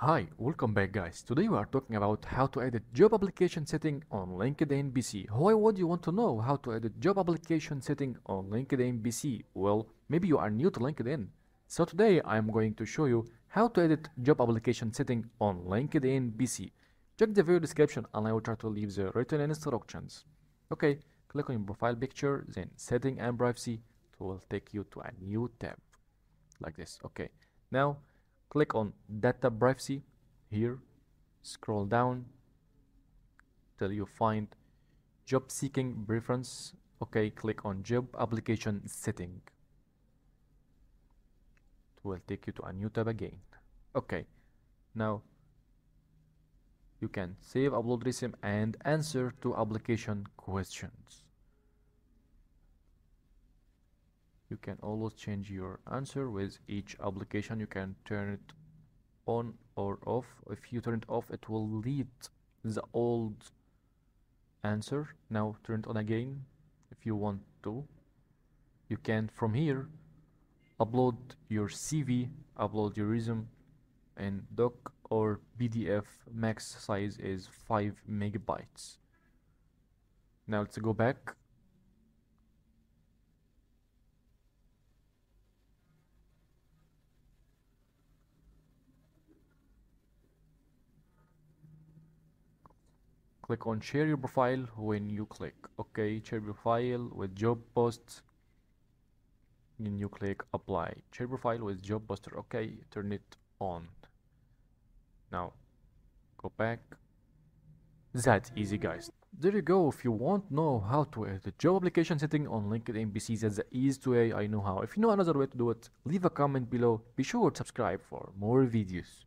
Hi, welcome back guys. Today we are talking about how to edit job application setting on LinkedIn BC. Why would you want to know how to edit job application setting on LinkedIn BC? Well, maybe you are new to LinkedIn. So today I am going to show you how to edit job application setting on LinkedIn BC. Check the video description and I will try to leave the written instructions. Okay, click on your profile picture, then setting and privacy. It will take you to a new tab like this. Okay, now click on data privacy here scroll down till you find job seeking preference. Okay click on job application setting. It will take you to a new tab again. Okay now you can save upload resume and answer to application questions you can always change your answer with each application. You can turn it on or off. If you turn it off it will lead the old answer. Now turn it on again if you want to. You can from here upload your CV upload your resume in doc or PDF max size is 5 megabytes. Now let's go back click on share your profile when you click ok share your profile with job posts then you click apply. Share profile with job poster okay? Turn it on. Now go back. That easy guys. There you go. If you want to know how to edit job application setting on linkedin bc that's the easiest way i know how. If you know another way to do it leave a comment below. Be sure to subscribe for more videos